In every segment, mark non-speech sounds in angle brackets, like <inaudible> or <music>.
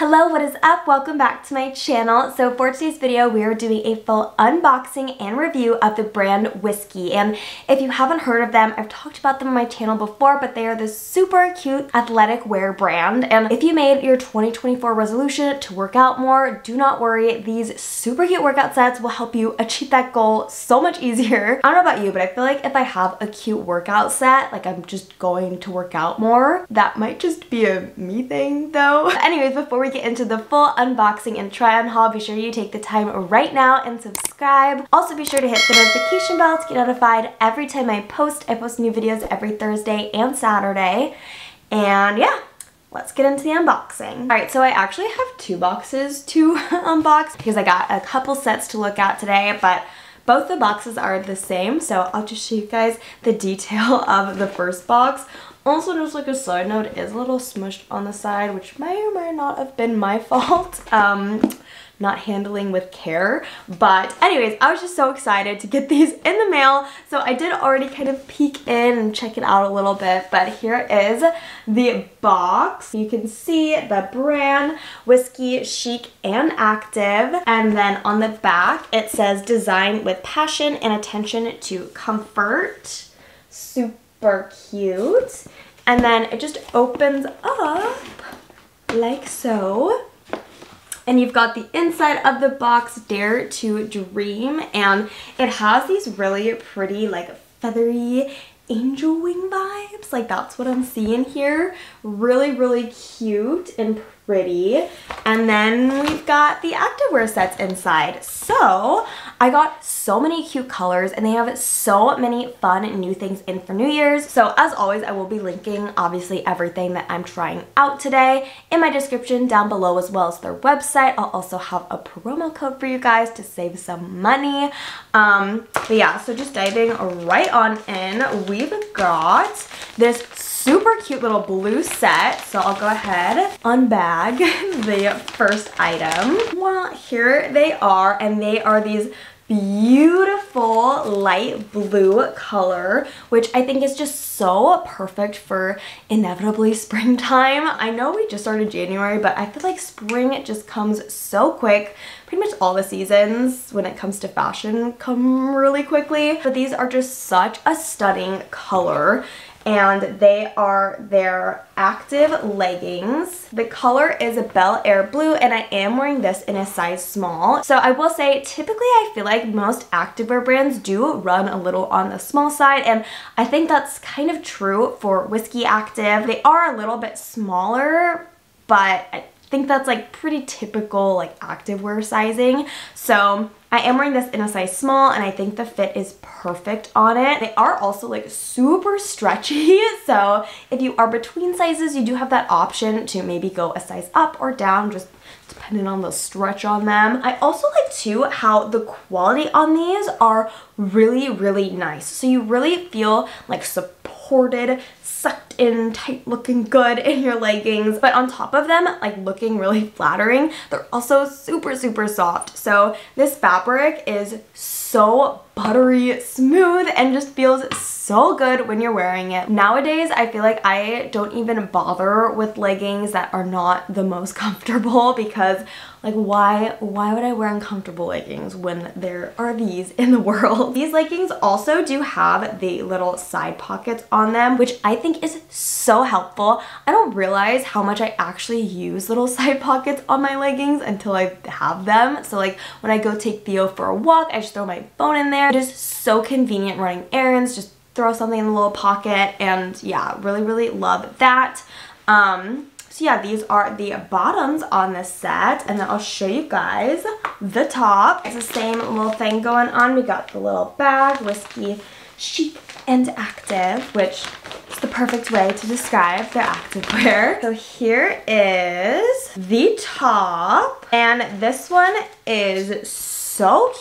Hello, what is up? Welcome back to my channel. So for today's video, we are doing a full unboxing and review of the brand Wiskii. And if you haven't heard of them, I've talked about them on my channel before, but they are this super cute athletic wear brand. And if you made your 2024 resolution to work out more, do not worry. These super cute workout sets will help you achieve that goal so much easier. I don't know about you, but I feel like if I have a cute workout set, like I'm just going to work out more, that might just be a me thing though. But <laughs> anyways, before we get into the full unboxing and try on haul, be sure you take the time right now and subscribe. Also be sure to hit the notification bell to get notified every time I post. I post new videos every Thursday and Saturday. And yeah, let's get into the unboxing. All right, so I actually have two boxes to <laughs> unbox because I got a couple sets to look at today, but both the boxes are the same, so I'll just show you guys the detail <laughs> of the first box. Also, just like a side note, it is a little smushed on the side, which may or may not have been my <laughs> fault. Um, not handling with care. But anyways, I was just so excited to get these in the mail. So I did already kind of peek in and check it out a little bit. But here is the box. You can see the brand, Wiskii Chic, and Active. And then on the back, it says design with passion and attention to comfort. Super super cute. And then it just opens up like so. And you've got the inside of the box, Dare to Dream. And it has these really pretty like feathery angel wing vibes. Like that's what I'm seeing here. Really, really cute and pretty. And then we've got the activewear sets inside. So I got so many cute colors and they have so many fun new things in for New Year's. So as always, I will be linking obviously everything that I'm trying out today in my description down below as well as their website. I'll also have a promo code for you guys to save some money. Um, but yeah, so just diving right on in, we've got this super cute little blue set. So I'll go ahead, unbag <laughs> the first item. Well, here they are, and they are these beautiful light blue color, which I think is just so perfect for inevitably <laughs> springtime. I know we just started January, but I feel like spring just comes so quick. Pretty much all the seasons when it comes to fashion come really quickly, but these are just such a stunning color and they are their active leggings. The color is a Bel Air blue and I am wearing this in a size small. So I will say typically I feel like most activewear brands do run a little on the small side and I think that's kind of true for Whiskey Active. They are a little bit smaller but I think that's like pretty typical like activewear sizing. So I am wearing this in a size small and I think the fit is perfect on it. They are also like super stretchy. <laughs> So if you are between sizes, you do have that option to maybe go a size up or down just depending on the stretch on them. I also like too how the quality on these are really, really nice. So you really feel like supported, sucked in, tight looking good in your leggings. But on top of them, like looking really flattering, they're also super, super soft. So this fabric is so buttery smooth and just feels so good when you're wearing it. Nowadays, I feel like I don't even bother with leggings that are not the most <laughs> comfortable because like why why would I wear uncomfortable leggings when there are these in the <laughs> world? These leggings also do have the little side pockets on them, which I think is so helpful. I don't realize how much I actually use little <laughs> side pockets on my leggings until I have them. So like when I go take Theo for a walk, I just throw my phone in there. It is so convenient running errands, just throw something in the little pocket and yeah, really, really love that. Um, so yeah, these are the bottoms on this set and then I'll show you guys the top. It's the same little thing going on. We got the little bag, Wiskii, Chic and Active, which is the perfect way to describe their activewear. <laughs> So here is the top and this one is so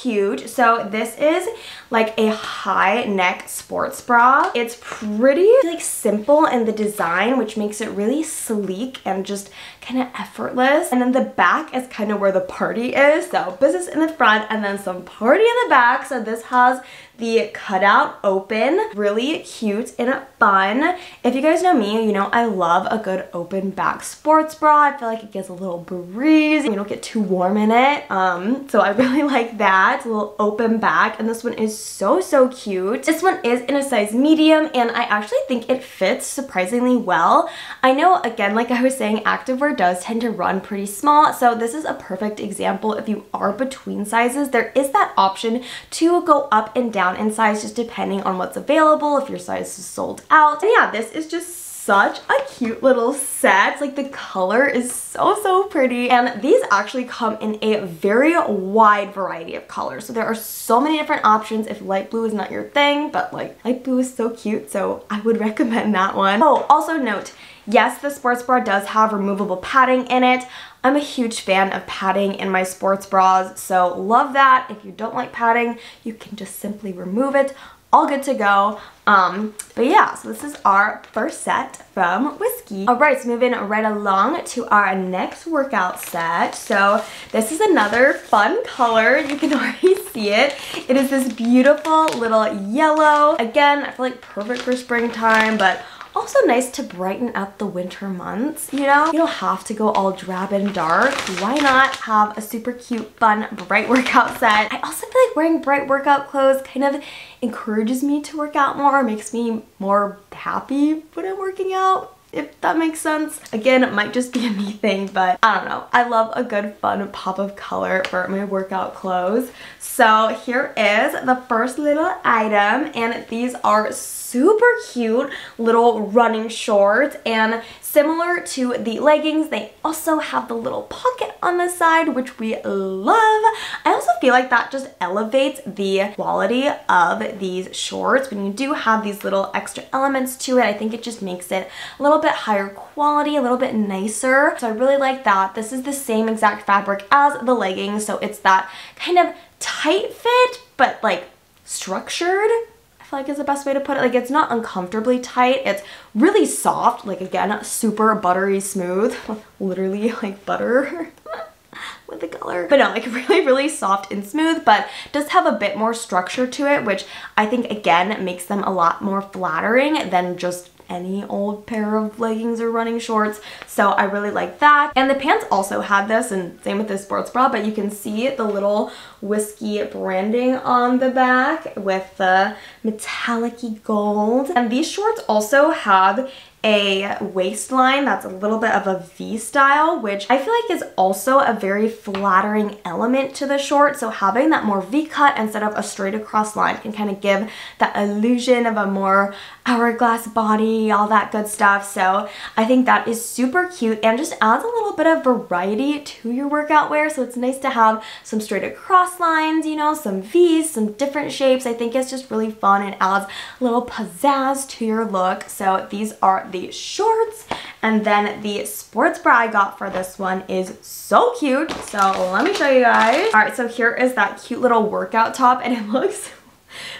cute. So this is like a high neck sports bra. It's pretty like simple in the design, which makes it really sleek and just kind of effortless. And then the back is kind of where the party is. So business in the front and then some party in the back. So this has the cutout open. Really cute and fun. If you guys know me, you know I love a good open back sports bra. I feel like it gives a little breeze. You don't get too warm in it. Um, so I <laughs> really like that. a little open back. And this one is so, so cute. This one is in a size medium and I actually think it fits surprisingly well. I know, again, like I was saying, activewear does tend to run pretty small. So this is a perfect example if you are between sizes. There is that option to go up and down in size just depending on what's available, if your size is sold out. And yeah, this is just such a cute little set. Like the color is so, so pretty. And these actually come in a very wide variety of colors. So there are so many different options if light blue is not your thing, but like light blue is so cute. So I would <laughs> recommend that one. Oh, also note, yes, the sports bra does have removable padding in it. I'm a huge fan of padding in my sports bras, so love that. If you don't like padding, you can just simply remove it. All good to go. Um, but yeah, so this is our first set from Wiskii. All right, so moving right along to our next workout set. So this is another fun color. You can <laughs> already see it. It is this beautiful little yellow. Again, I feel like perfect for springtime, but also nice to brighten up the winter months, you know? You don't have to go all drab and dark. Why not have a super cute, fun, bright <laughs> workout set? I also feel like wearing bright workout clothes kind of encourages me to work out more, makes me more happy when I'm working out if that makes sense. Again, it might just be a me thing, but I don't know. I love a good fun pop of color for my workout clothes. So here is the first little item, and these are super cute little running shorts and similar to the leggings they also have the little pocket on the side which we love. I also feel like that just elevates the quality of these shorts when you do have these little extra elements to it. I think it just makes it a little bit higher quality, a little bit nicer. So I really like that. This is the same exact fabric as the leggings so it's that kind of tight fit but like structured I feel like is the best way to put it. Like it's not uncomfortably tight. It's really soft. Like again, super buttery smooth. <laughs> Literally like butter. <laughs> with the color. But no, like <laughs> really, really soft and smooth, but does have a bit more structure to it, which I think again makes them a lot more flattering than just any old pair of leggings or running shorts. So I really like that. And the pants also have this and same with the sports bra, but you can see the little Wiskii branding on the back with the metallic gold. And these shorts also have a waistline that's a little bit of a V style, which I feel like is also a very flattering element to the short. So having that more V cut instead of a straight across line can kind of give that illusion of a more hourglass body, all that good stuff. So I think that is super cute and just adds a little bit of variety to your workout wear. So it's nice to have some straight across lines, you know, some V's, some different shapes. I think it's just really fun and adds a little pizzazz to your look. So these are the shorts. And then the sports bra I got for this one is so cute. So let me show you guys. All right, so here is that cute little workout top and it <laughs> looks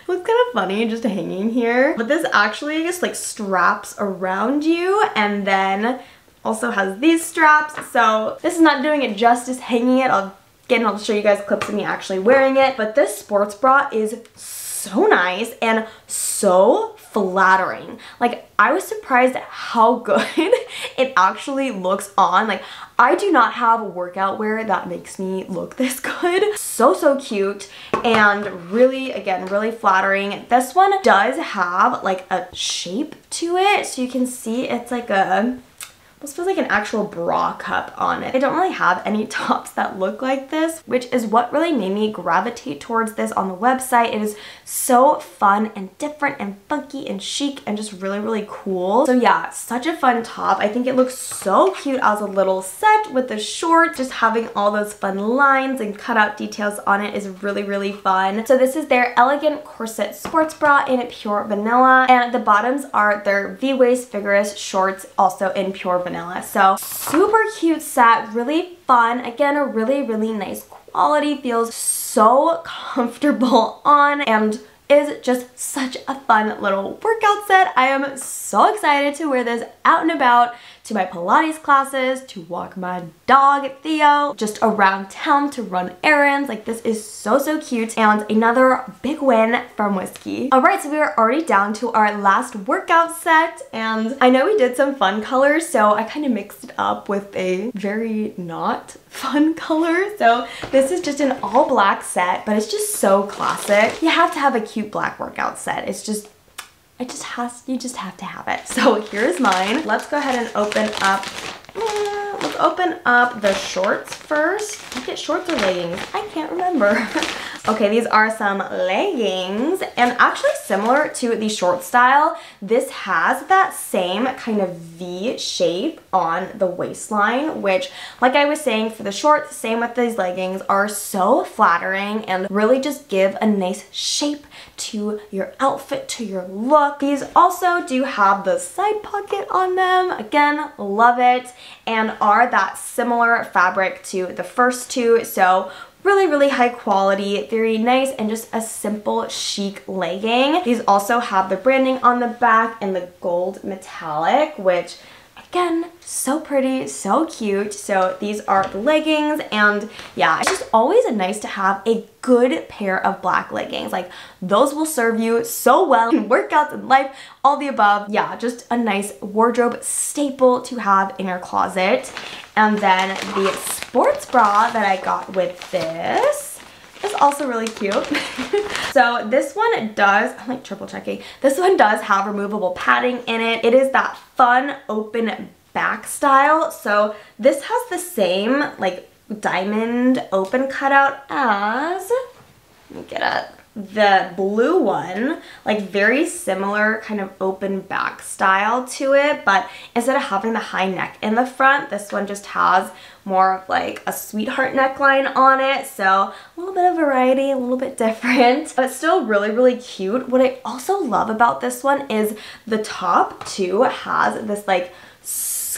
looks kind of funny just hanging here. But this actually just like straps around you and then also has these straps. So this is not doing it justice hanging it. I'll Again, I'll show you guys clips of me actually wearing it. But this sports bra is so nice and so flattering. Like, I was surprised at how <laughs> good it actually looks on. Like, I do not have workout wear that makes me look <laughs> this good. So, so cute and really, again, really flattering. This one does have like a shape to it. So you can see it's like a this feels like an actual bra cup on it. I don't really have any <laughs> tops that look like this, which is what really made me gravitate towards this on the website. It is so fun and different and funky and chic and just really, really cool. So yeah, such a fun top. I think it looks so cute as a little set with the shorts. Just having all those fun lines and cutout details on it is really, really fun. So this is their Elegant Corset Sports Bra in pure vanilla. And the bottoms are their V-waist vigorous shorts also in pure vanilla vanilla. So super cute set, really fun. Again, a really, really nice quality. Feels so <laughs> comfortable on and is just such a fun little workout set. I am so excited to wear this out and about to my Pilates classes, to walk my dog, Theo, just around town to run errands. Like this is so, so cute. And another big win from Wiskii. All right, so we are already down to our last workout set. And I know we did some fun colors, so I kind of mixed it up with a very not <laughs> fun color. So this is just an all black set, but it's just so classic. You have to have a cute black workout set. It's just it just has, you just have to have it. <laughs> So here's mine. Let's go ahead and open up, let's open up the shorts first. Shorts or leggings? I can't remember. <laughs> okay, these are some leggings and actually similar to the short style, this has that same kind of V shape on the waistline, which like I was saying for the shorts, same with these leggings, are so flattering and really just give a nice shape to your outfit, to your look. These also do have the side pocket on them. Again, love it and are that similar fabric to the first two. So really, really high quality, very nice, and just a simple chic legging. These also have the branding on the back and the gold metallic, which Again, so pretty, so cute. So these are the leggings and yeah, it's just always nice to have a good pair of black leggings. Like those will serve you so well in workouts and life, all the above. Yeah, just a nice wardrobe staple to have in your closet. And then the sports bra that I got with this is also really cute. <laughs> so this one does, I'm like triple checking, this one does have removable padding in it. It is that fun open back style. So this has the same like diamond open cutout as, let me get it, the blue one, like very similar kind of open back style to it, but instead of having the high neck in the front, this one just has more of like a sweetheart neckline on it. So a little bit of variety, a little bit different, <laughs> but still really, really cute. What I also love about this one is the top too has this like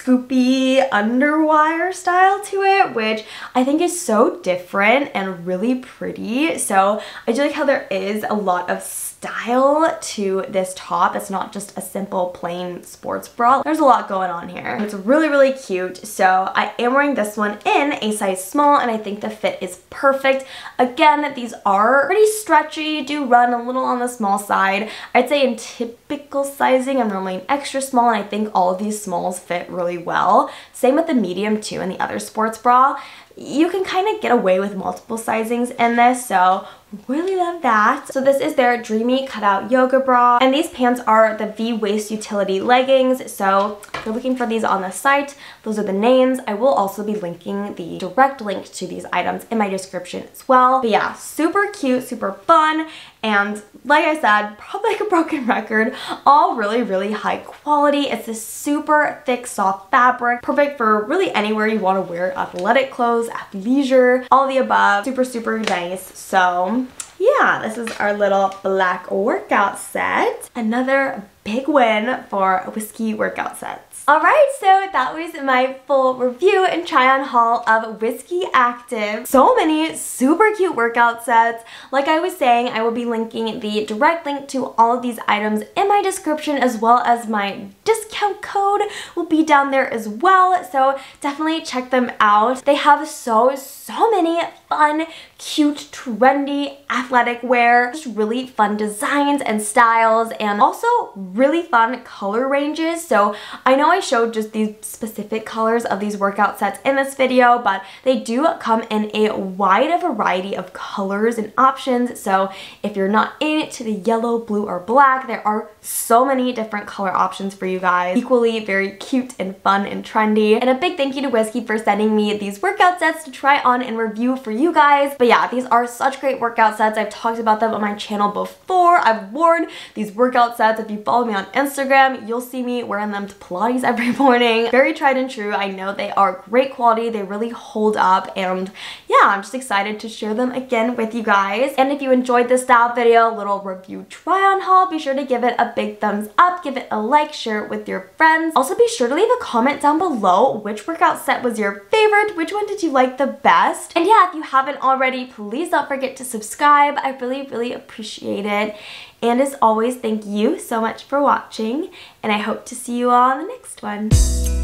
scoopy underwire style to it, which I think is so different and really pretty. So I do like how there is a lot of style to this top. It's not just a simple plain sports bra. There's a lot going on here. It's really, really cute. So I am wearing this one in a size small and I think the fit is perfect. Again, these are pretty stretchy, do run a little on the small side. I'd say in typical sizing, I'm normally an extra small and I think all of these smalls fit really well. Same with the medium too and the other sports bra you can kind of get away with multiple sizings in this so really love that. So this is their dreamy cutout yoga bra and these pants are the v waist utility leggings so if you're looking for these on the site. Those are the names. I will also be linking the direct link to these items in my description as well. But yeah super cute super fun and like I said, probably like a broken record, all really, really high quality. It's a super thick, soft fabric, perfect for really anywhere you want to wear athletic clothes, athleisure, all the above. Super, super nice. So yeah, this is our little black workout set. Another big win for Wiskii workout sets. Alright, so that was my full review and try on haul of Wiskii Active. So many super cute workout sets. Like I was saying, I will be linking the direct link to all of these items in my description as well as my discount code will be down there as well. So definitely check them out. They have so, so many fun, cute, trendy, athletic wear. Just really fun designs and styles and also fun color ranges. So I know I showed just these specific colors of these workout sets in this video, but they do come in a wide variety of colors and options. So if you're not in it to the yellow, blue, or black, there are so many different color options for you guys. Equally very cute and fun and trendy. And a big thank you to Wiskii for sending me these workout sets to try on and review for you guys. But yeah, these are such great workout sets. I've talked about them on my channel before. I've worn these workout sets. If you follow me on Instagram, you'll see me wearing them to Pilates every <laughs> morning. Very tried and true. I know they are great quality. They really hold up and yeah, I'm just excited to share them again with you guys. And if you enjoyed this style video, little review try on haul, be sure to give it a big thumbs up, give it a like, share it with your friends. Also be sure to leave a comment down below which workout set was your favorite, which one did you like the best. And yeah, if you haven't already, please don't forget to subscribe. I really, really appreciate it. And as always, thank you so much for watching, and I hope to see you all in the next one.